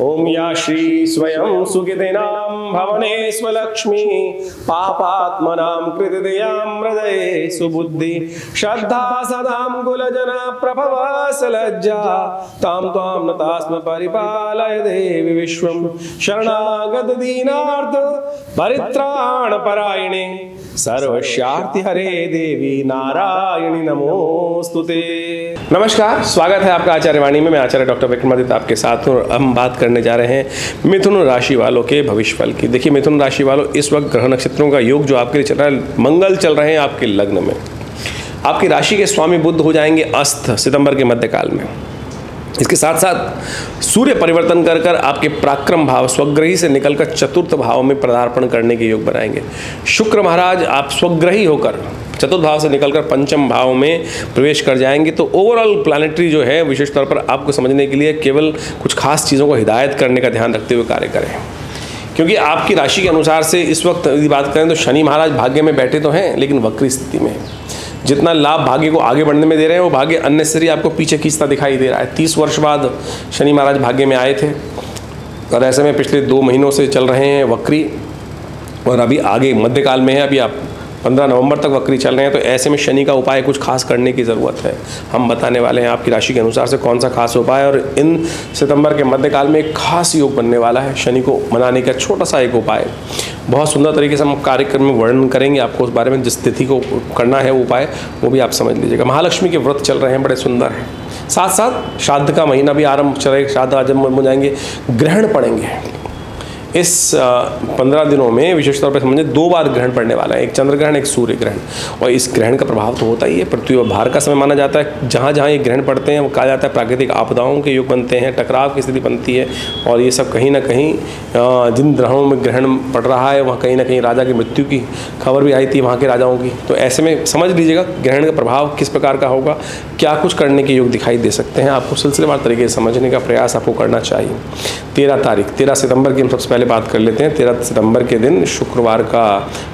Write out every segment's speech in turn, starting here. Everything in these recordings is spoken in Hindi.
ओम या श्री स्वयं सुखितिनां भवने स्वलक्ष्मी पापात्मनां कृतिदयां हृदये सुबुद्धि, श्रद्धा सदां कुलजन प्रभव सलज्जा तां त्वां नतास्म परिपालय देवि विश्वं शरणागत दीनार्थ सर्वशार्ति हरे देवी नारायणी नमोस्तुते नमस्कार स्वागत है आपका आचार्य वाणी में। मैं आचार्य डॉक्टर विक्रमादित्य आपके साथ हूँ और हम बात करने जा रहे हैं मिथुन राशि वालों के भविष्य फल की। देखिए मिथुन राशि वालों इस वक्त ग्रह नक्षत्रों का योग जो आपके लिए चल रहा है मंगल चल रहे हैं आपके लग्न में। आपकी राशि के स्वामी बुद्ध हो जाएँगे अस्त सितंबर के मध्यकाल में। इसके साथ साथ सूर्य परिवर्तन कर कर आपके पराक्रम भाव, स्वग्रही से निकलकर चतुर्थ भाव में पदार्पण करने के योग बनाएँगे। शुक्र महाराज, आप स्वग्रही होकर चतुर्थ भाव से निकलकर पंचम भाव में प्रवेश कर जाएँगे। तो ओवरऑल प्लानिटरी जो है, विशेष तौर पर आपको समझने के लिए केवल कुछ खास चीज़ों को हिदायत करने का ध्यान रखते हुए कार्य करें। क्योंकि आपकी राशि के अनुसार से इस वक्त यदि बात करें तो शनि महाराज भाग्य में बैठे तो हैं, लेकिन वक्री स्थिति में जितना लाभ भाग्य को आगे बढ़ने में दे रहे हैं, वो भाग्य अननेसरी आपको पीछे खींचता दिखाई दे रहा है। तीस वर्ष बाद शनि महाराज भाग्य में आए थे और ऐसे में पिछले दो महीनों से चल रहे हैं वक्री और अभी आगे मध्यकाल में है, अभी आप पंद्रह नवंबर तक वक्री चल रहे हैं तो ऐसे में शनि का उपाय कुछ खास करने की ज़रूरत है। हम बताने वाले हैं आपकी राशि के अनुसार से कौन सा खास उपाय, और इन सितंबर के मध्यकाल में एक खास योग बनने वाला है शनि को मनाने का छोटा सा एक उपाय। बहुत सुंदर तरीके से हम कार्यक्रम में वर्णन करेंगे आपको उस बारे में, जिस तिथि को करना है वो उपाय, वो भी आप समझ लीजिएगा। महालक्ष्मी के व्रत चल रहे हैं, बड़े सुंदर हैं। साथ साथ श्राद्ध का महीना भी आरंभ चलेगा श्राद्ध आज हो जाएँगे ग्रहण पड़ेंगे। इस पंद्रह दिनों में विशेष तौर पर समझे दो बार ग्रहण पड़ने वाला है, एक चंद्र ग्रहण, एक सूर्य ग्रहण। और इस ग्रहण का प्रभाव तो होता ही है, पृथ्वी और भार का समय माना जाता है। जहाँ जहाँ ये ग्रहण पड़ते हैं, वो कहा जाता है प्राकृतिक आपदाओं के युग बनते हैं, टकराव की स्थिति बनती है। और ये सब कहीं ना कहीं जिन ग्रहों में ग्रहण पड़ रहा है, वहाँ कहीं ना कहीं राजा की मृत्यु की खबर भी आई थी वहाँ के राजाओं की। तो ऐसे में समझ लीजिएगा, ग्रहण का प्रभाव किस प्रकार का होगा, क्या कुछ करने के योग दिखाई दे सकते हैं, आपको सिलसिलेवार तरीके से समझने का प्रयास आपको करना चाहिए। तेरह तारीख, तेरह सितंबर की हम सबसे पहले बात कर लेते हैं। तेरह सितंबर के दिन शुक्रवार का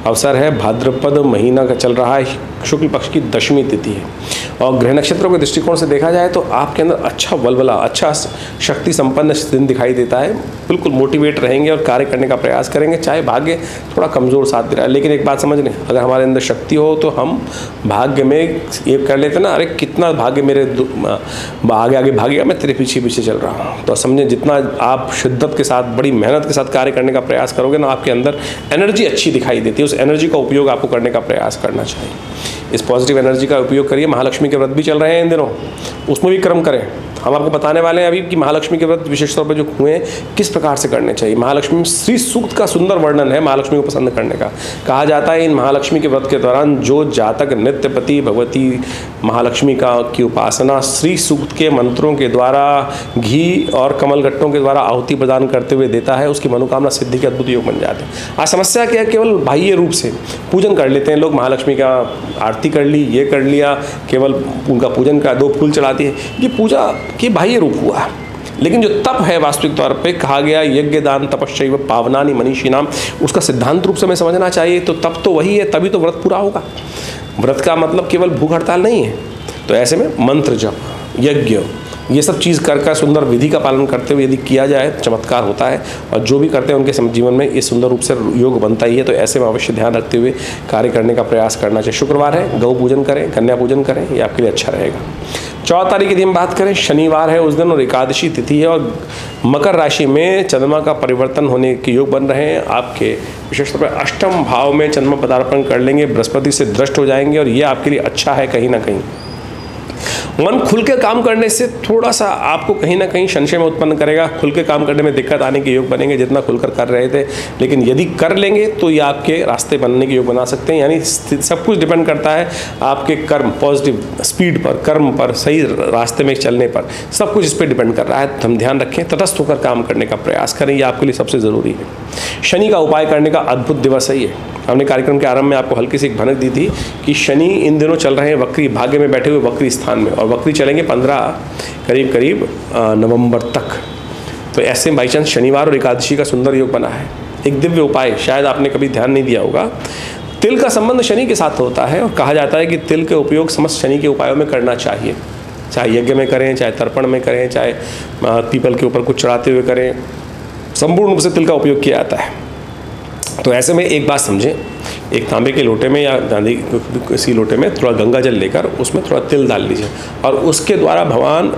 अवसर है। भाद्रपद महीना का चल रहा है। शुक्ल पक्ष की दशमी तिथि है। और ग्रह नक्षत्रों के दृष्टिकोण से देखा जाए तो आपके अंदर अच्छा बलबला अच्छा शक्ति संपन्न दिन दिखाई देता है। बिल्कुल मोटिवेट रहेंगे और कार्य करने का प्रयास करेंगे। चाहे भाग्य थोड़ा कमज़ोर साथ दे रहा है, लेकिन एक बात समझ लें, अगर हमारे अंदर शक्ति हो तो हम भाग्य में ये कर लेते ना, अरे कितना भाग्य मेरे आगे आगे भागेगा, मैं तेरे पीछे पीछे चल रहा हूँ। तो समझें, जितना आप शिद्दत के साथ, बड़ी मेहनत के साथ कार्य करने का प्रयास करोगे ना आपके अंदर एनर्जी अच्छी दिखाई देती है। उस एनर्जी का उपयोग आपको करने का प्रयास करना चाहिए। इस पॉजिटिव एनर्जी का उपयोग करिए। महालक्ष्मी के व्रत भी चल रहे हैं इन दिनों। उसमें भी क्रम करें। हम आपको बताने वाले हैं अभी कि महालक्ष्मी के व्रत विशेष तौर पर जो हैं, किस प्रकार से करने चाहिए? महालक्ष्मी श्री सूक्त का सुंदर वर्णन है महालक्ष्मी को पसंद करने का। कहा जाता है, इन महालक्ष्मी के व्रत के दौरान जो जातक नित्यपति भगवती महालक्ष्मी का की उपासना श्री सूक्त के मंत्रों के द्वारा, घी और कमल गट्टों के द्वारा आहुति प्रदान करते हुए देता है, उसकी मनोकामना सिद्धि के अद्भुत योग बन जाते हैं। आज समस्या क्या है? केवल बाह्य रूप से पूजन कर लेते हैं लोग, महालक्ष्मी का आरती कर ली, ये कर लिया, केवल उनका पूजन का दो फूल चढ़ाती है। ये पूजा कि बाह्य रूप हुआ। लेकिन जो तप है वास्तविक तौर पे, कहा गया, यज्ञ दान तपस्या पावनानी, मनीषी नाम, उसका सिद्धांत रूप से हमें समझना चाहिए। तो तप तो वही है, तभी तो व्रत पूरा होगा। व्रत का मतलब केवल भूख हड़ताल नहीं है। तो ऐसे में मंत्र जप, यज्ञ, ये सब चीज़ कर कर सुंदर विधि का पालन करते हुए यदि किया जाए चमत्कार होता है। और जो भी करते हैं, उनके जीवन में ये सुंदर रूप से योग बनता ही है। तो ऐसे में अवश्य ध्यान रखते हुए कार्य करने का प्रयास करना चाहिए। शुक्रवार है, गौ पूजन करें, कन्या पूजन करें, ये आपके लिए अच्छा रहेगा। चौदह तारीख की दिन बात करें, शनिवार है उस दिन और एकादशी तिथि है और मकर राशि में चंद्रमा का परिवर्तन होने के योग बन रहे हैं। आपके विशेष तौर पर अष्टम भाव में चंद्रमा पदार्पण कर लेंगे, बृहस्पति से दृष्ट हो जाएँगे और ये आपके लिए अच्छा है कहीं ना कहीं। मन खुल के काम करने से थोड़ा सा आपको कहीं ना कहीं संशय में उत्पन्न करेगा। खुल के काम करने में दिक्कत आने के योग बनेंगे जितना खुलकर कर रहे थे। लेकिन यदि कर लेंगे तो ये आपके रास्ते बनने के योग बना सकते हैं। यानी सब कुछ डिपेंड करता है आपके कर्म पॉजिटिव स्पीड पर, कर्म पर, सही रास्ते में चलने पर। सब कुछ इस पर डिपेंड कर रहा है। तो हम ध्यान रखें, तटस्थ होकर काम करने का प्रयास करें। ये आपके लिए सबसे ज़रूरी है। शनि का उपाय करने का अद्भुत दिवस है ये। हमने कार्यक्रम के आरंभ में आपको हल्की सी एक भनक दी थी कि शनि इन दिनों चल रहे हैं वक्री भाग्य में बैठे हुए वक्री स्थान में और वक्री चलेंगे पंद्रह करीब करीब नवंबर तक। तो ऐसे बाई चांस शनिवार और एकादशी का सुंदर योग बना है। एक दिव्य उपाय, शायद आपने कभी ध्यान नहीं दिया होगा। तिल का संबंध शनि के साथ होता है और कहा जाता है कि तिल के उपयोग समस्त शनि के उपायों में करना चाहिए। चाहे यज्ञ में करें, चाहे तर्पण में करें, चाहे पीपल के ऊपर कुछ चढ़ाते हुए करें। संपूर्ण रूप से तिल का उपयोग किया जाता है। तो ऐसे में एक बात समझें, एक तांबे के लोटे में या गांधी किसी लोटे में थोड़ा गंगा जल लेकर उसमें थोड़ा तिल डाल लीजिए और उसके द्वारा भगवान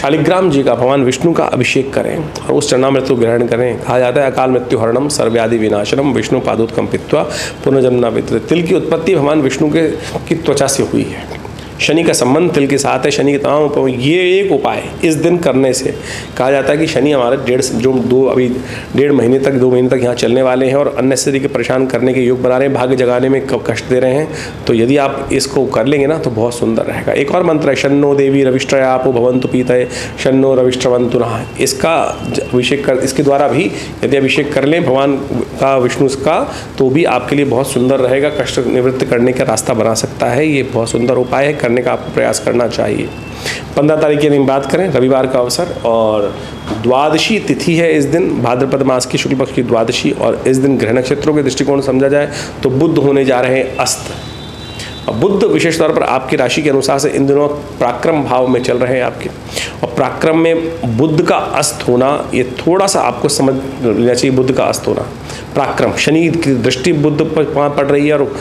शालिग्राम जी का, भगवान विष्णु का अभिषेक करें और उस चरणामृत्यु ग्रहण करें। कहा जाता है, अकाल मृत्यु हरणम सर्व्यादि विनाशनम विष्णु पादोत्कम पित्वा पुनर्जन्मना तिल की उत्पत्ति भगवान विष्णु के, की त्वचा से हुई है। शनि का संबंध तिल के साथ है, शनि के तमाम उपाय ये एक उपाय इस दिन करने से। कहा जाता है कि शनि हमारे डेढ़ जो दो अभी डेढ़ महीने तक, दो महीने तक यहाँ चलने वाले हैं और अननेसरी के परेशान करने के योग बना रहे हैं, भाग्य जगाने में कष्ट दे रहे हैं। तो यदि आप इसको कर लेंगे ना तो बहुत सुंदर रहेगा। एक और मंत्र है शनो देवी रविष्ट्रयापो भवंतु पीतय शनो रविष्ट्रवंतु रहा। इसका अभिषेक कर इसके द्वारा भी यदि अभिषेक कर लें, भगवान का, विष्णु का तो भी आपके लिए बहुत सुंदर रहेगा, कष्ट निवृत्त करने का रास्ता बना सकता है। ये बहुत सुंदर उपाय है करने का आपको प्रयास करना चाहिए। पंद्रह तारीख की दिन बात करें, रविवार का अवसर और द्वादशी तिथि है इस दिन। भाद्रपद मास की शुक्ल पक्ष की द्वादशी और इस दिन ग्रह नक्षत्रों के दृष्टिकोण समझा जाए तो बुद्ध होने जा रहे हैं अस्त। बुद्ध विशेष तौर पर आपकी राशि के अनुसार से इन दिनों पराक्रम भाव में चल रहे हैं आपके। और पराक्रम में बुद्ध का अस्त होना, ये थोड़ा सा आपको समझ लेना चाहिए बुद्ध का अस्त होना। पराक्रम, शनि की दृष्टि बुद्ध पर पड़ रही है और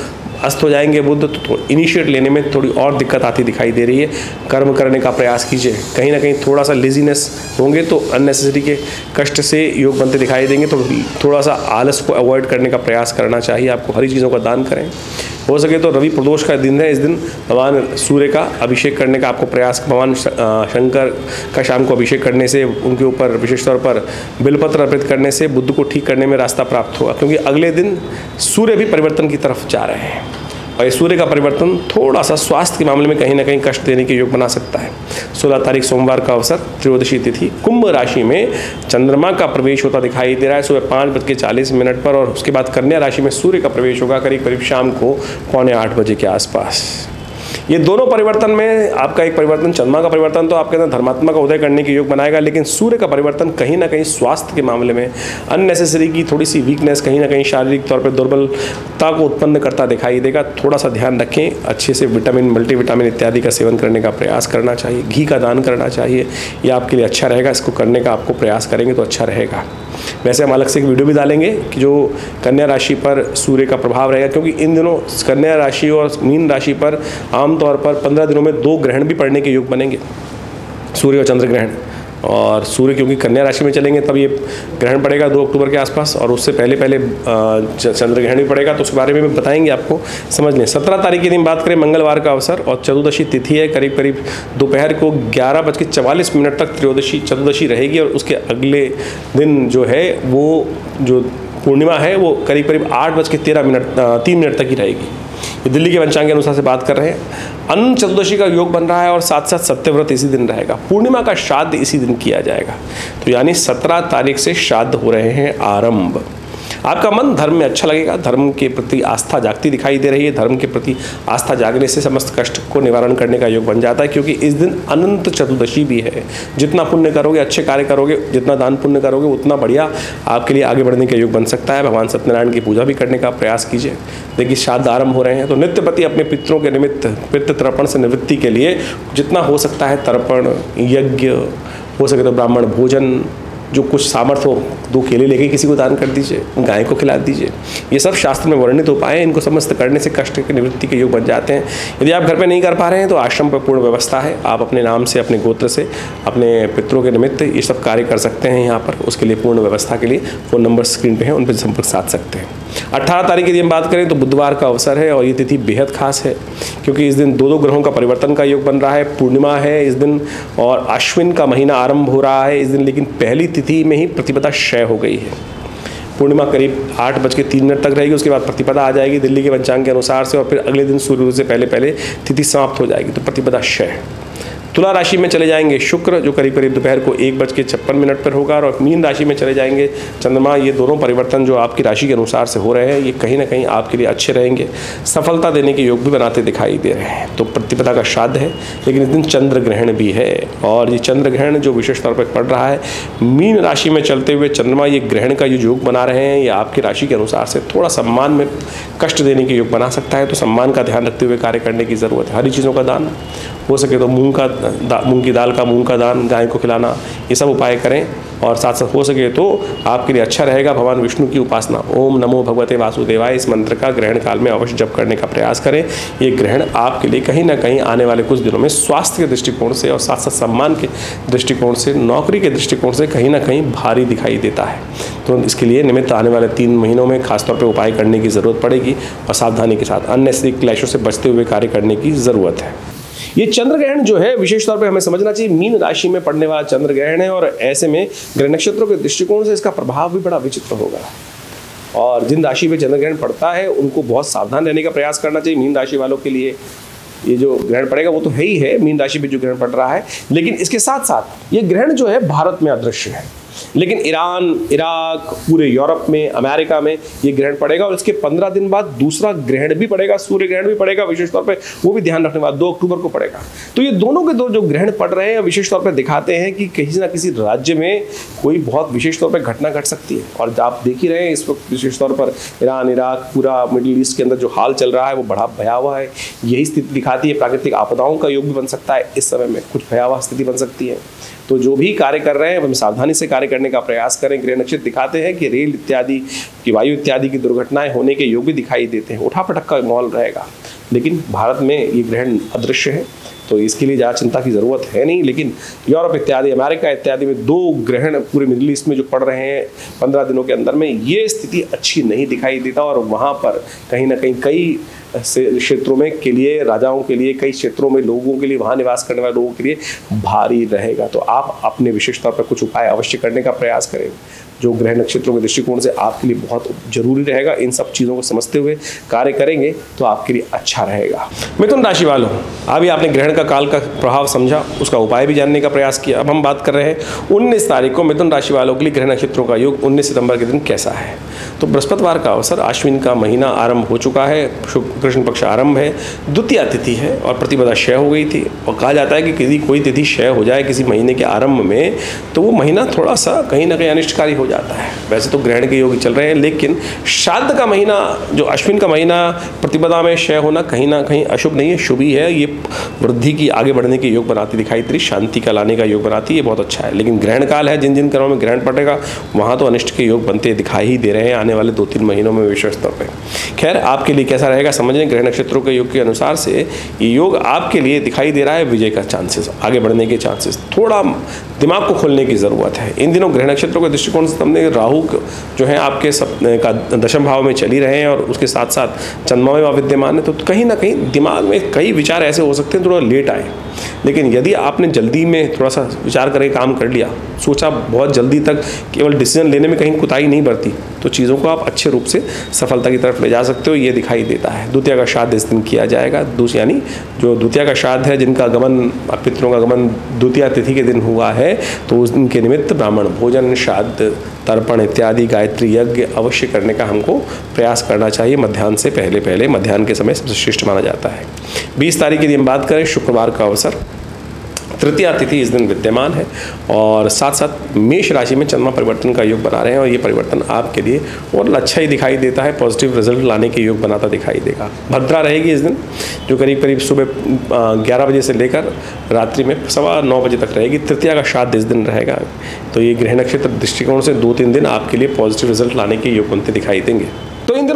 अस्त हो जाएँगे बुद्ध तो इनिशिएट लेने में थोड़ी और दिक्कत आती दिखाई दे रही है। कर्म करने का प्रयास कीजिए। कहीं ना कहीं थोड़ा सा लेजीनेस होंगे तो अननेसेसरी के कष्ट से योग बनते दिखाई देंगे। तो थोड़ा सा आलस को अवॉइड करने का प्रयास करना चाहिए। आपको हरी चीज़ों का दान करें। हो सके तो रवि प्रदोष का दिन है। इस दिन भगवान सूर्य का अभिषेक करने का आपको प्रयास, भगवान शंकर का शाम को अभिषेक करने से, उनके ऊपर विशेष तौर पर बिलपत्र अर्पित करने से बुद्ध को ठीक करने में रास्ता प्राप्त होगा। क्योंकि अगले दिन सूर्य भी परिवर्तन की तरफ़ जा रहे हैं। और ये सूर्य का परिवर्तन थोड़ा सा स्वास्थ्य के मामले में कहीं ना कहीं कष्ट देने के योग बना सकता है। सोलह तारीख सोमवार का अवसर, त्रयोदशी तिथि, कुंभ राशि में चंद्रमा का प्रवेश होता दिखाई दे रहा है। सुबह पाँच बज के चालीस मिनट पर और उसके बाद कन्या राशि में सूर्य का प्रवेश होगा करीब करीब शाम को पौने आठ बजे के आसपास। ये दोनों परिवर्तन में आपका एक परिवर्तन, चंद्रमा का परिवर्तन तो आपके अंदर धर्मात्मा का उदय करने के योग बनाएगा, लेकिन सूर्य का परिवर्तन कहीं ना कहीं स्वास्थ्य के मामले में अननेसेसरी की थोड़ी सी वीकनेस कहीं ना कहीं शारीरिक तौर पर दुर्बलता को उत्पन्न करता दिखाई देगा। थोड़ा सा ध्यान रखें, अच्छे से विटामिन मल्टीविटामिन इत्यादि का सेवन करने का प्रयास करना चाहिए, घी का दान करना चाहिए यह आपके लिए अच्छा रहेगा, इसको करने का आपको प्रयास करेंगे तो अच्छा रहेगा। वैसे हम अलग से एक वीडियो भी डालेंगे कि जो कन्या राशि पर सूर्य का प्रभाव रहेगा, क्योंकि इन दिनों कन्या राशि और मीन राशि पर आमतौर पर पंद्रह दिनों में दो ग्रहण भी पड़ने के योग बनेंगे, सूर्य और चंद्र ग्रहण। और सूर्य क्योंकि कन्या राशि में चलेंगे, तब ये ग्रहण पड़ेगा दो अक्टूबर के आसपास और उससे पहले पहले चंद्र ग्रहण भी पड़ेगा तो उसके बारे में भी बताएँगे आपको, समझ लें। सत्रह तारीख के दिन बात करें, मंगलवार का अवसर और चतुर्दशी तिथि है करीब करीब दोपहर को ग्यारह बज के चवालीस मिनट तक त्रयोदशी, चतुर्दशी रहेगी और उसके अगले दिन जो है, वो जो पूर्णिमा है, वो करीब करीब आठ बज के तेरह मिनट तीन मिनट तक ही रहेगी। दिल्ली के पंचांग के अनुसार से बात कर रहे हैं। अन्न चतुर्दशी का योग बन रहा है और साथ साथ सत्यव्रत इसी दिन रहेगा। पूर्णिमा का श्राद्ध इसी दिन किया जाएगा। तो यानी सत्रह तारीख से श्राद्ध हो रहे हैं आरंभ। आपका मन धर्म में अच्छा लगेगा, धर्म के प्रति आस्था जागती दिखाई दे रही है, धर्म के प्रति आस्था जागने से समस्त कष्ट को निवारण करने का योग बन जाता है, क्योंकि इस दिन अनंत चतुर्दशी भी है। जितना पुण्य करोगे, अच्छे कार्य करोगे, जितना दान पुण्य करोगे, उतना बढ़िया आपके लिए आगे बढ़ने का योग बन सकता है। भगवान सत्यनारायण की पूजा भी करने का प्रयास कीजिए। देखिए, श्राद्ध आरंभ हो रहे हैं तो नित्य प्रति अपने पितरों के निमित्त, पितृ तर्पण से निवृत्ति के लिए जितना हो सकता है तर्पण, यज्ञ, हो सके तो ब्राह्मण भोजन जो कुछ सामर्थ्य हो, दो केले लेके किसी को दान कर दीजिए, गाय को खिला दीजिए। ये सब शास्त्र में वर्णित हो पाए, इनको समस्त करने से कष्ट के निवृत्ति के योग बन जाते हैं। यदि आप घर पर नहीं कर पा रहे हैं तो आश्रम पर पूर्ण व्यवस्था है। आप अपने नाम से, अपने गोत्र से, अपने पितरों के निमित्त ये सब कार्य कर सकते हैं यहाँ पर। उसके लिए पूर्ण व्यवस्था के लिए फ़ोन नंबर स्क्रीन पर है उन पर संपर्क साध सकते हैं। अट्ठारह तारीख की हम बात करें तो बुधवार का अवसर है और ये तिथि बेहद खास है, क्योंकि इस दिन दो दो ग्रहों का परिवर्तन का योग बन रहा है। पूर्णिमा है इस दिन और अश्विन का महीना आरंभ हो रहा है इस दिन, लेकिन पहली तिथि में ही प्रतिपदा क्षय हो गई है। पूर्णिमा करीब आठ बज के तीन मिनट तक रहेगी, उसके बाद प्रतिपदा आ जाएगी दिल्ली के पंचांग के अनुसार से और फिर अगले दिन सूर्य से पहले पहले तिथि समाप्त हो जाएगी तो प्रतिपदा क्षय। तुला राशि में चले जाएँगे शुक्र, जो करीब करीब दोपहर को एक बज के छप्पन मिनट पर होगा, और मीन राशि में चले जाएँगे चंद्रमा। ये दोनों परिवर्तन जो आपकी राशि के अनुसार से हो रहे हैं, ये कहीं ना कहीं आपके लिए अच्छे रहेंगे। सफलता देने के योग भी बनाते दिखाई दे रहे हैं। तो प्रतिपदा का श्राद्ध है, लेकिन इस दिन चंद्र ग्रहण भी है, और ये चंद्र ग्रहण जो विशेष तौर पर पड़ रहा है, मीन राशि में चलते हुए चंद्रमा ये ग्रहण का जो योग बना रहे हैं, ये आपकी राशि के अनुसार से थोड़ा सम्मान में कष्ट देने के योग बना सकता है। तो सम्मान का ध्यान रखते हुए कार्य करने की ज़रूरत है। हरी चीज़ों का दान, हो सके तो मूंग का मूंग की दाल का, मूंग का दान, गाय को खिलाना, ये सब उपाय करें और साथ साथ हो सके तो आपके लिए अच्छा रहेगा भगवान विष्णु की उपासना। ओम नमो भगवते वासुदेवाय। इस मंत्र का ग्रहण काल में अवश्य जप करने का प्रयास करें। ये ग्रहण आपके लिए कहीं ना कहीं आने वाले कुछ दिनों में स्वास्थ्य के दृष्टिकोण से और साथ साथ सम्मान के दृष्टिकोण से, नौकरी के दृष्टिकोण से कहीं ना कहीं भारी दिखाई देता है। तो इसके लिए निमित्त आने वाले तीन महीनों में खासतौर पर उपाय करने की ज़रूरत पड़ेगी और सावधानी के साथ अन्य क्लैशों से बचते हुए कार्य करने की ज़रूरत है। ये चंद्र ग्रहण जो है, विशेष तौर पे हमें समझना चाहिए, मीन राशि में पड़ने वाला चंद्र ग्रहण है और ऐसे में ग्रह नक्षत्रों के दृष्टिकोण से इसका प्रभाव भी बड़ा विचित्र होगा। और जिन राशि में चंद्र ग्रहण पड़ता है, उनको बहुत सावधान रहने का प्रयास करना चाहिए मीन राशि वालों के लिए। ये जो ग्रहण पड़ेगा, वो तो है ही है, मीन राशि पे जो ग्रहण पड़ रहा है, लेकिन इसके साथ साथ ये ग्रहण जो है, भारत में अदृश्य है। लेकिन ईरान, इराक, पूरे यूरोप में, अमेरिका में ये ग्रहण पड़ेगा और इसके पंद्रह दिन बाद दूसरा ग्रहण भी पड़ेगा, सूर्य ग्रहण भी पड़ेगा विशेष तौर पर वो भी ध्यान रखने वाला दो अक्टूबर को पड़ेगा। तो ये दोनों के दो जो ग्रहण पड़ रहे हैं विशेष तौर पर दिखाते हैं कि किसी ना किसी राज्य में कोई बहुत विशेष तौर पर घटना घट सकती है। और आप देख ही रहे हैं इस वक्त विशेष तौर पर ईरान, इराक, पूरा मिडिल ईस्ट के अंदर जो हाल चल रहा है, वो बड़ा भयावह है। यही स्थिति दिखाती है, प्राकृतिक आपदाओं का योग भी बन सकता है, इस समय में कुछ भयावह स्थिति बन सकती है। तो जो भी कार्य कर रहे हैं, हम सावधानी से कार्य करने का प्रयास करें। गृह नक्षत्र दिखाते हैं कि रेल इत्यादि की वायु इत्यादि की दुर्घटनाएँ होने के योग भी दिखाई देते हैं। उठा पटक का माहौल रहेगा। लेकिन भारत में ये ग्रहण अदृश्य है तो इसके लिए ज़्यादा चिंता की ज़रूरत है नहीं। लेकिन यूरोप इत्यादि, अमेरिका इत्यादि में दो ग्रहण पूरे मिडिल ईस्ट में जो पड़ रहे हैं, पंद्रह दिनों के अंदर में, ये स्थिति अच्छी नहीं दिखाई देता और वहाँ पर कहीं ना कहीं कई क्षेत्रों में के लिए, राजाओं के लिए, कई क्षेत्रों में लोगों के लिए, वहाँ निवास करने वाले लोगों के लिए भारी रहेगा। तो आप अपने विशेष तौर पर कुछ उपाय अवश्य करने का प्रयास करें। जो ग्रह नक्षत्रों के दृष्टिकोण से आपके लिए बहुत ज़रूरी रहेगा। इन सब चीज़ों को समझते हुए कार्य करेंगे तो आपके लिए अच्छा रहेगा। मिथुन राशि वालों, अभी आपने ग्रहण का काल का प्रभाव समझा, उसका उपाय भी जानने का प्रयास किया। अब हम बात कर रहे हैं उन्नीस तारीख को मिथुन राशि वालों के लिए ग्रह नक्षत्रों का योग उन्नीस सितंबर के दिन कैसा है? तो बृहस्पतिवार का अवसर, अश्विन का महीना आरंभ हो चुका है कृष्ण पक्ष आरंभ है, द्वितीय तिथि है और प्रतिपदा क्षय हो गई थी। और कहा जाता है कि किसी कोई तिथि क्षय हो जाए किसी महीने के आरंभ में तो वो महीना थोड़ा सा कहीं ना कहीं अनिष्टकारी हो जाता है। वैसे तो ग्रहण के योग चल रहे हैं, लेकिन श्राद्ध का महीना, जो अश्विन का महीना प्रतिपदा में क्षय होना कहीं ना कहीं अशुभ नहीं है, शुभ ही है। ये वृद्धि की आगे बढ़ने के योग बनाती दिखाई दे शांति का लाने का योग बनाती है बहुत अच्छा है। लेकिन ग्रहण काल है, जिन जिन कर्मों में ग्रहण पड़ेगा, वहाँ तो अनिष्ट के योग बनते दिखाई ही दे रहे हैं आने वाले दो तीन महीनों में विशेष तौर पर खैर, आपके लिए कैसा रहेगा, समझें ग्रह नक्षत्रों के योग के अनुसार से ये योग आपके लिए दिखाई दे रहा है विजय का चांसेस आगे बढ़ने के चांसेस थोड़ा दिमाग को खोलने की ज़रूरत है। इन दिनों ग्रह नक्षत्रों के दृष्टिकोण हमने राहु जो है आपके सब का दशम भाव में चली रहे हैं और उसके साथ साथ चंद्रमा में विद्यमान है तो कहीं ना कहीं दिमाग में कई विचार ऐसे हो सकते हैं, थोड़ा लेट आए। लेकिन यदि आपने जल्दी में थोड़ा सा विचार करके काम कर लिया, सोचा बहुत जल्दी तक केवल डिसीज़न लेने में कहीं कुताही नहीं बरती तो चीज़ों को आप अच्छे रूप से सफलता की तरफ़ ले जा सकते हो, ये दिखाई देता है। द्वितीय का श्राद्ध इस दिन किया जाएगा। दूसरी यानी जो द्वितीय का श्राद्ध है, जिनका गमन, पितरों का गमन द्वितीय तिथि के दिन हुआ है तो उस दिन के निमित्त ब्राह्मण भोजन, श्राद्ध, तर्पण इत्यादि, गायत्री यज्ञ अवश्य करने का हमको प्रयास करना चाहिए। मध्यान्ह से पहले पहले मध्यान्ह के समय सबसे श्रेष्ठ माना जाता है। बीस तारीख की हम बात करें, शुक्रवार का अवसर। तृतीय तिथि इस दिन विद्यमान है और साथ साथ मेष राशि में चंद्रमा परिवर्तन का योग बना रहे हैं और ये परिवर्तन आपके लिए और अच्छा ही दिखाई देता है पॉजिटिव रिज़ल्ट लाने के योग बनाता दिखाई देगा। भद्रा रहेगी इस दिन, जो करीब करीब सुबह ग्यारह बजे से लेकर रात्रि में सवा नौ बजे तक रहेगी। तृतीया का श्राद्ध इस दिन रहेगा। तो ये गृह नक्षत्र दृष्टिकोण से दो तीन दिन आपके लिए पॉजिटिव रिज़ल्ट लाने के योग बनते दिखाई देंगे।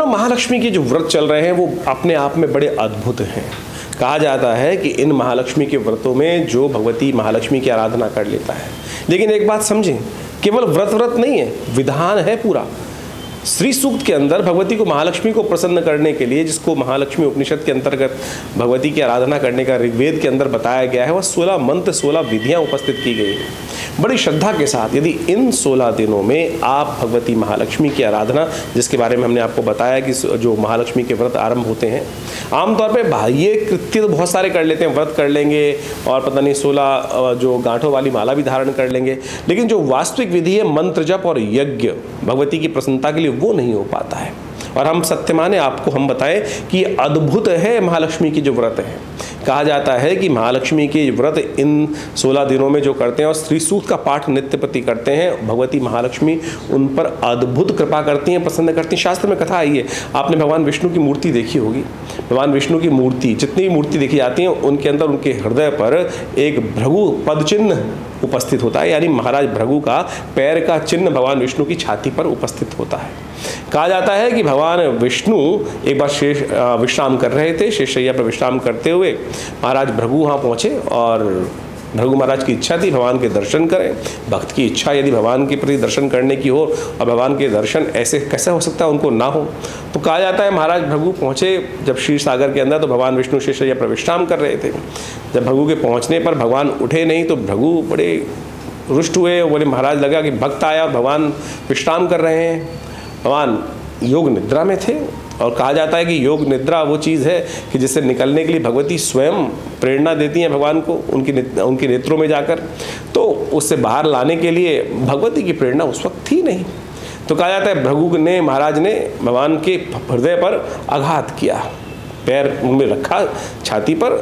दिनों महालक्ष्मी के जो व्रत चल रहे हैं, वो अपने आप में बड़े अद्भुत हैं। कहा जाता है कि इन महालक्ष्मी के व्रतों में जो भगवती महालक्ष्मी की आराधना कर लेता है। लेकिन एक बात समझें, केवल व्रत व्रत नहीं है, विधान है पूरा। श्री सूक्त के अंदर भगवती को महालक्ष्मी को प्रसन्न करने के लिए, जिसको महालक्ष्मी उपनिषद के अंतर्गत भगवती की आराधना करने का ऋग्वेद के अंदर बताया गया है, वह सोलह मंत्र, सोलह विधियाँ उपस्थित की गई है। बड़ी श्रद्धा के साथ यदि इन सोलह दिनों में आप भगवती महालक्ष्मी की आराधना, जिसके बारे में हमने आपको बताया कि जो महालक्ष्मी के व्रत आरंभ होते हैं, आमतौर पर बाह्य कृत्य तो बहुत सारे कर लेते हैं, व्रत कर लेंगे और पता नहीं सोलह जो गांठों वाली माला भी धारण कर लेंगे, लेकिन जो वास्तविक विधि है मंत्र जप और यज्ञ, भगवती की प्रसन्नता के लिए वो नहीं हो पाता है। और हम सत्य माने आपको हम बताएँ कि अद्भुत है महालक्ष्मी की जो व्रत है। कहा जाता है कि महालक्ष्मी के व्रत इन सोलह दिनों में जो करते हैं और श्री सूत का पाठ नित्य प्रति करते हैं, भगवती महालक्ष्मी उन पर अद्भुत कृपा करती हैं, प्रसन्न करती हैं। शास्त्र में कथा आई है, आपने भगवान विष्णु की मूर्ति देखी होगी। भगवान विष्णु की मूर्ति, जितनी भी मूर्ति देखी जाती है, उनके अंदर उनके हृदय पर एक भृगु पद चिन्ह उपस्थित होता है, यानी महाराज भृगु का पैर का चिन्ह भगवान विष्णु की छाती पर उपस्थित होता है। कहा जाता है कि भगवान विष्णु एक बार शेष विश्राम कर रहे थे शेषैया पर विश्राम करते हुए महाराज भृगु वहाँ पहुँचे और भृगु महाराज की इच्छा थी भगवान के दर्शन करें। भक्त की इच्छा यदि भगवान के प्रति दर्शन करने की हो और भगवान के दर्शन ऐसे कैसे हो सकता है उनको ना हो। तो कहा जाता है महाराज भृगु पहुँचे जब क्षीर सागर के अंदर तो भगवान विष्णु शेषैया पर विश्राम कर रहे थे। जब भृगु के पहुँचने पर भगवान उठे नहीं तो भृगु बड़े रुष्ट हुए बोले, महाराज, लगा कि भक्त आया भगवान विश्राम कर रहे हैं। भगवान योग निद्रा में थे और कहा जाता है कि योग निद्रा वो चीज़ है कि जिससे निकलने के लिए भगवती स्वयं प्रेरणा देती हैं भगवान को उनकी उनके नेत्रों में जाकर। तो उससे बाहर लाने के लिए भगवती की प्रेरणा उस वक्त थी नहीं। तो कहा जाता है भृगु ने, महाराज ने भगवान के हृदय पर आघात किया, पैर उनमें रखा, छाती पर।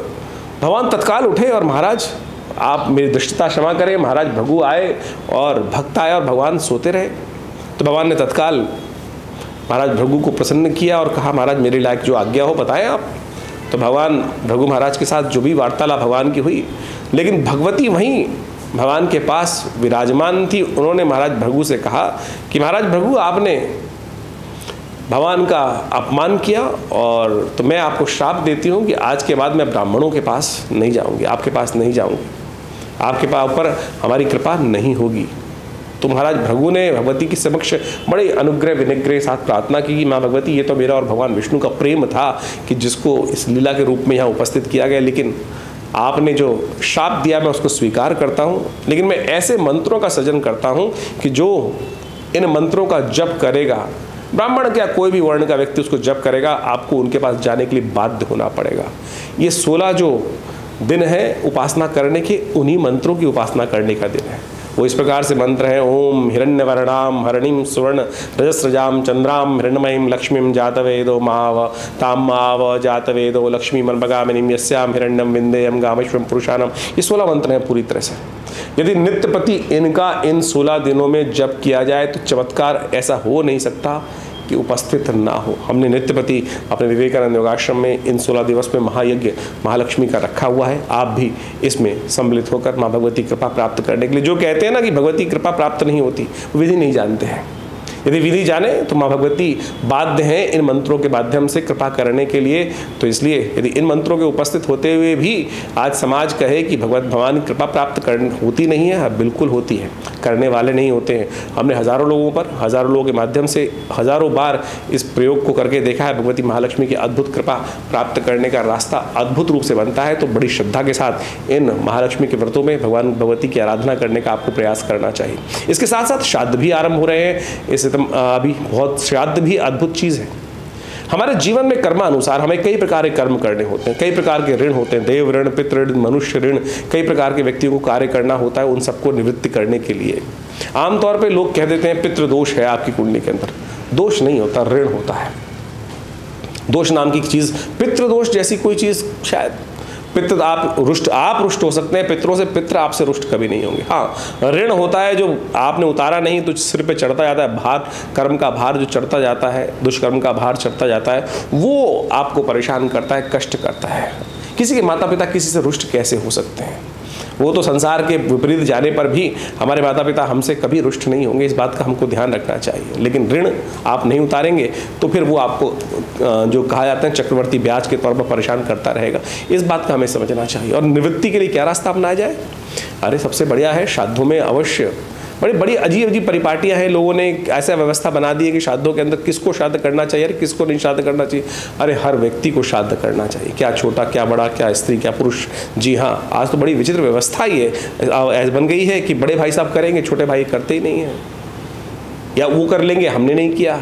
भगवान तत्काल उठे और महाराज, आप मेरी दृष्टता क्षमा करें, महाराज भगु आए और भक्त आए और भगवान सोते रहे। तो भगवान ने तत्काल महाराज भृगु को प्रसन्न किया और कहा, महाराज, मेरे लायक जो आज्ञा हो, बताएँ आप। तो भगवान भृगु महाराज के साथ जो भी वार्तालाप भगवान की हुई, लेकिन भगवती वहीं भगवान के पास विराजमान थी। उन्होंने महाराज भृगु से कहा कि, महाराज भृगु, आपने भगवान का अपमान किया और तो मैं आपको श्राप देती हूँ कि आज के बाद मैं ब्राह्मणों के पास नहीं जाऊँगी, आपके पास नहीं जाऊँगी। आपके पास ऊपर हमारी कृपा नहीं होगी। तो महाराज भृगु ने भगवती के समक्ष बड़े अनुग्रह विनिग्रह साथ प्रार्थना की कि माँ भगवती, ये तो मेरा और भगवान विष्णु का प्रेम था कि जिसको इस लीला के रूप में यहाँ उपस्थित किया गया, लेकिन आपने जो शाप दिया मैं उसको स्वीकार करता हूँ। लेकिन मैं ऐसे मंत्रों का सृजन करता हूँ कि जो इन मंत्रों का जप करेगा, ब्राह्मण क्या कोई भी वर्ण का व्यक्ति उसको जप करेगा, आपको उनके पास जाने के लिए बाध्य होना पड़ेगा। ये सोलह जो दिन है उपासना करने के, उन्हीं मंत्रों की उपासना करने का दिन है। वो इस प्रकार से मंत्र हैं, ओम हिरण्य वर्णाम हरणिम सुवर्ण रजस्रजाम चंद्राम हिरण्यमयीम लक्ष्मीम जातवेदो माव ताम माव जातवेदो लक्ष्मी मनपगामिनीम यस्याम हिरण्यम विंदेयम गामेश्वम पुरुषानम ये सोलह मंत्र हैं पूरी तरह से। यदि नित्यपति इनका इन सोलह दिनों में जप किया जाए तो चमत्कार ऐसा हो नहीं सकता। कि उपस्थित ना हो। हमने नित्यपति अपने विवेकानंद योगाश्रम में इन सोलह दिवस में महायज्ञ, महालक्ष्मी का रखा हुआ है। आप भी इसमें सम्मिलित होकर माँ भगवती कृपा प्राप्त करने के लिए, जो कहते हैं ना कि भगवती कृपा प्राप्त नहीं होती विधि नहीं जानते हैं। यदि विधि जाने तो माँ भगवती बाध्य हैं इन मंत्रों के माध्यम से कृपा करने के लिए। तो इसलिए यदि इन मंत्रों के उपस्थित होते हुए भी आज समाज कहे कि भगवत भगवान कृपा प्राप्त कर होती नहीं है हाँ, बिल्कुल होती है करने वाले नहीं होते हैं। हमने हज़ारों लोगों पर हज़ारों लोगों के माध्यम से हज़ारों बार इस प्रयोग को करके देखा है। भगवती महालक्ष्मी की अद्भुत कृपा प्राप्त करने का रास्ता अद्भुत रूप से बनता है। तो बड़ी श्रद्धा के साथ इन महालक्ष्मी के व्रतों में भगवान भगवती की आराधना करने का आपको प्रयास करना चाहिए। इसके साथ साथ श्राद्ध भी आरंभ हो रहे हैं। इस एकदम अभी बहुत श्राद्ध भी अद्भुत चीज़ है। हमारे जीवन में कर्मानुसार हमें कई प्रकार के कर्म करने होते हैं, कई प्रकार के ऋण होते हैं, देव ऋण, पितृ ऋण, मनुष्य ऋण, कई प्रकार के व्यक्तियों को कार्य करना होता है उन सबको निवृत्ति करने के लिए। आमतौर पर लोग कह देते हैं पितृ दोष है आपकी कुंडली के अंदर। दोष नहीं होता, ऋण होता है। दोष नाम की चीज़ पितृदोष जैसी कोई चीज़ शायद पित्र आप रुष्ट आप रुष्ट हो सकते हैं, पितरों से पित्र आपसे रुष्ट कभी नहीं होंगे। हाँ ऋण होता है जो आपने उतारा नहीं तो सिर पे चढ़ता जाता है, भार, कर्म का भार जो चढ़ता जाता है, दुष्कर्म का भार चढ़ता जाता है, वो आपको परेशान करता है, कष्ट करता है। किसी के माता पिता किसी से रुष्ट कैसे हो सकते हैं? वो तो संसार के विपरीत जाने पर भी हमारे माता पिता हमसे कभी रुष्ट नहीं होंगे, इस बात का हमको ध्यान रखना चाहिए। लेकिन ऋण आप नहीं उतारेंगे तो फिर वो आपको जो कहा जाता है चक्रवर्ती ब्याज के तौर पर परेशान करता रहेगा। इस बात का हमें समझना चाहिए। और निवृत्ति के लिए क्या रास्ता अपनाया जाए? अरे, सबसे बढ़िया है श्राद्धों में अवश्य बड़ी बड़ी अजीब अजीब परिपाटियाँ हैं। लोगों ने ऐसा व्यवस्था बना दी है कि श्राद्धों के अंदर किसको श्राद्ध करना चाहिए अरे किसको नहीं श्राद्ध करना चाहिए। अरे हर व्यक्ति को श्राद्ध करना चाहिए। क्या छोटा क्या बड़ा क्या स्त्री क्या पुरुष? जी हाँ आज तो बड़ी विचित्र व्यवस्था ही है बन गई है कि बड़े भाई साहब करेंगे छोटे भाई करते ही नहीं हैं। या वो कर लेंगे हमने नहीं किया।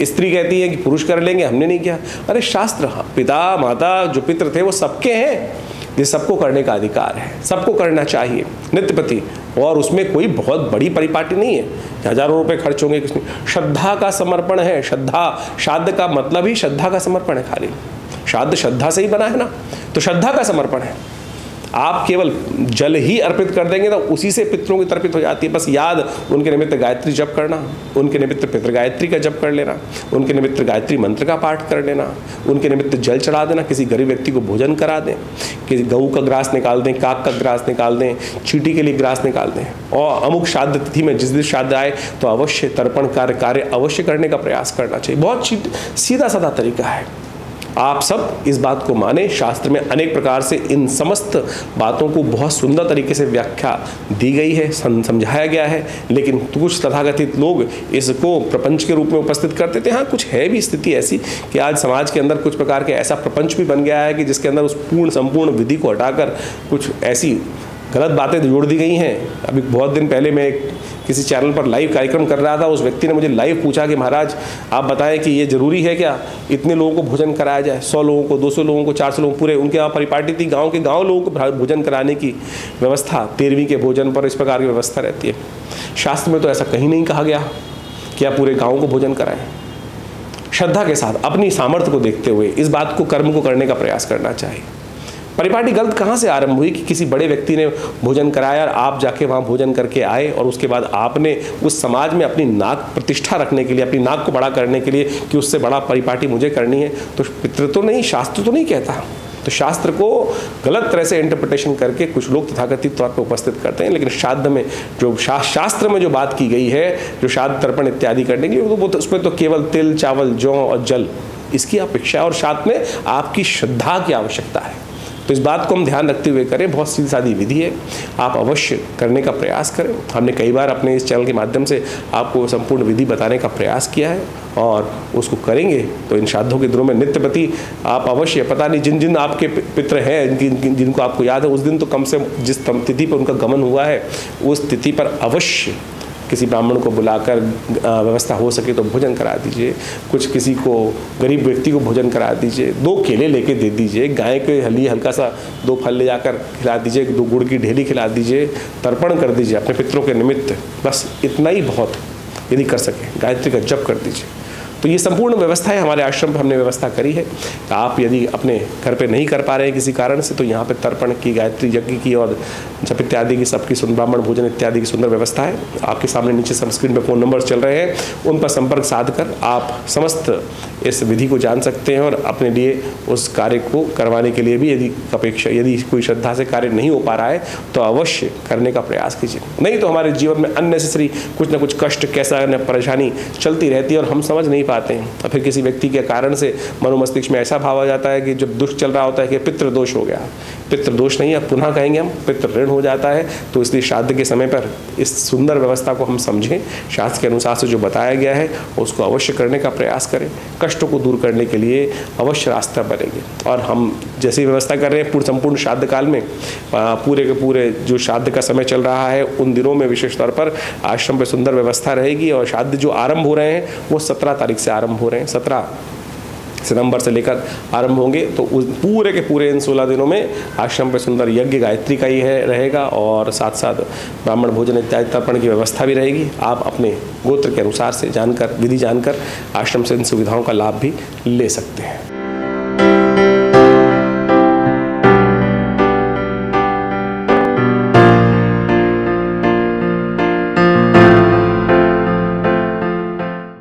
स्त्री कहती है कि पुरुष कर लेंगे हमने नहीं किया। अरे शास्त्र हाँ, पिता माता जो पित्र थे वो सबके हैं। ये सबको करने का अधिकार है, सबको करना चाहिए। नित्य प्रति और उसमें कोई बहुत बड़ी परिपाटी नहीं है। हज़ारों रुपए खर्च होंगे, किसमें? श्रद्धा का समर्पण है। श्रद्धा, श्राद्ध का मतलब ही श्रद्धा का समर्पण है खाली। श्राद्ध श्रद्धा से ही बना है ना। तो श्रद्धा का समर्पण है। आप केवल जल ही अर्पित कर देंगे तो उसी से पितरों की तर्पित हो जाती है। बस याद, उनके निमित्त गायत्री जप करना, उनके निमित्त पितृ गायत्री का जप कर लेना, उनके निमित्त गायत्री मंत्र का पाठ कर लेना, उनके निमित्त जल चढ़ा देना, किसी गरीब व्यक्ति को भोजन करा दें, किसी गऊ का ग्रास निकाल दें, काक का ग्रास निकाल दें, चीटी के लिए ग्रास निकाल दें, और अमुक श्राद्ध तिथि में जिस दिन श्राद्ध आए तो अवश्य तर्पण कार्य कार्य अवश्य करने का प्रयास करना चाहिए। बहुत सीधा साधा तरीका है। आप सब इस बात को माने। शास्त्र में अनेक प्रकार से इन समस्त बातों को बहुत सुंदर तरीके से व्याख्या दी गई है समझाया गया है, लेकिन कुछ तथाकथित लोग इसको प्रपंच के रूप में उपस्थित करते थे। हाँ कुछ है भी स्थिति ऐसी कि आज समाज के अंदर कुछ प्रकार के ऐसा प्रपंच भी बन गया है कि जिसके अंदर उस पूर्ण, संपूर्ण विधि को हटाकर कुछ ऐसी गलत बातें जोड़ दी गई हैं। अभी बहुत दिन पहले मैं किसी चैनल पर लाइव कार्यक्रम कर रहा था, उस व्यक्ति ने मुझे लाइव पूछा कि महाराज, आप बताएँ कि ये ज़रूरी है क्या? इतने लोगों को भोजन कराया जाए, सौ लोगों को, दो सौ लोगों को, चार सौ लोगों, पूरे उनके यहाँ परिपाटी थी, गाँव के गाँव लोगों को भोजन कराने की व्यवस्था, तेरहवीं के भोजन पर इस प्रकार की व्यवस्था रहती है। शास्त्र में तो ऐसा कहीं नहीं कहा गया कि आप पूरे गाँव को भोजन कराएँ। श्रद्धा के साथ, अपनी सामर्थ्य को देखते हुए इस बात को कर्म को करने का प्रयास करना चाहिए। परिपाटी गलत कहाँ से आरंभ हुई कि किसी बड़े व्यक्ति ने भोजन कराया और आप जाके वहाँ भोजन करके आए और उसके बाद आपने उस समाज में अपनी नाक प्रतिष्ठा रखने के लिए अपनी नाक को बड़ा करने के लिए कि उससे बड़ा परिपाटी मुझे करनी है? तो पितृ तो नहीं शास्त्र तो नहीं कहता। तो शास्त्र को गलत तरह से इंटरप्रिटेशन करके कुछ लोग तथाकथित तौर पर उपस्थित करते हैं लेकिन श्राद्ध में जो शा, शास्त्र में जो बात की गई है जो श्राद्ध तर्पण इत्यादि करने के लिए तो उसमें तो केवल तिल चावल जौ और जल इसकी अपेक्षा और साथ में आपकी श्रद्धा की आवश्यकता है। तो इस बात को हम ध्यान रखते हुए करें, बहुत सीधी सादी विधि है। आप अवश्य करने का प्रयास करें। हमने कई बार अपने इस चैनल के माध्यम से आपको संपूर्ण विधि बताने का प्रयास किया है और उसको करेंगे तो इन श्राद्धों के दिनों में नित्य प्रति आप अवश्य, पता नहीं जिन जिन आपके पित्र हैं, जिन जिनको आपको याद है, उस दिन तो कम से जिस तिथि पर उनका गमन हुआ है, उस तिथि पर अवश्य किसी ब्राह्मण को बुलाकर व्यवस्था हो सके तो भोजन करा दीजिए। कुछ किसी को, गरीब व्यक्ति को भोजन करा दीजिए। दो केले लेके दे दीजिए। गाय के लिए हल्का सा दो फल ले जाकर खिला दीजिए। दो गुड़ की ढेली खिला दीजिए। तर्पण कर दीजिए अपने पितरों के निमित्त। बस इतना ही बहुत यदि कर सके। गायत्री का जप कर दीजिए। तो ये संपूर्ण व्यवस्था है हमारे आश्रम पर हमने व्यवस्था करी है। तो आप यदि अपने घर पे नहीं कर पा रहे हैं किसी कारण से तो यहाँ पे तर्पण की, गायत्री यज्ञ की और जप इत्यादि की सबकी सुन, ब्राह्मण भोजन इत्यादि की सुंदर व्यवस्था है। आपके सामने नीचे स्क्रीन पर फ़ोन नंबर चल रहे हैं। उन पर संपर्क साध कर आप समस्त इस विधि को जान सकते हैं और अपने लिए उस कार्य को करवाने के लिए भी यदि अपेक्षा, यदि कोई श्रद्धा से कार्य नहीं हो पा रहा है तो अवश्य करने का प्रयास कीजिए। नहीं तो हमारे जीवन में अननेसेसरी कुछ ना कुछ कष्ट, कैसा परेशानी चलती रहती है और हम समझ नहीं पाते हैं। और फिर किसी व्यक्ति के कारण से मनोमस्तिष्क में ऐसा भाव आ जाता है कि जब दुष्ट चल रहा होता है कि पितृ दोष हो गया। पितृ दोष नहीं, अब पुनः कहेंगे हम पितृ ऋण हो जाता है। तो इसलिए श्राद्ध के समय पर इस सुंदर व्यवस्था को हम समझें। शास्त्र के अनुसार से जो बताया गया है, उसको अवश्य करने का प्रयास करें। कष्टों को दूर करने के लिए अवश्य रास्ता बनेंगे। और हम जैसी व्यवस्था कर रहे हैं पूर्ण संपूर्ण श्राद्ध काल में पूरे के पूरे जो श्राद्ध का समय चल रहा है, उन दिनों में विशेष तौर पर आश्रम पर सुंदर व्यवस्था रहेगी। और श्राद्ध जो आरंभ हो रहे हैं, वो सत्रह तारीख से आरंभ हो रहे हैं। सत्रह सितंबर से लेकर आरंभ होंगे। तो उस पूरे के पूरे इन सोलह दिनों में आश्रम पर सुंदर यज्ञ गायत्री का ही है, रहेगा और साथ साथ ब्राह्मण भोजन इत्यादि तर्पण की व्यवस्था भी रहेगी। आप अपने गोत्र के अनुसार से जानकर, विधि जानकर आश्रम से इन सुविधाओं का लाभ भी ले सकते हैं।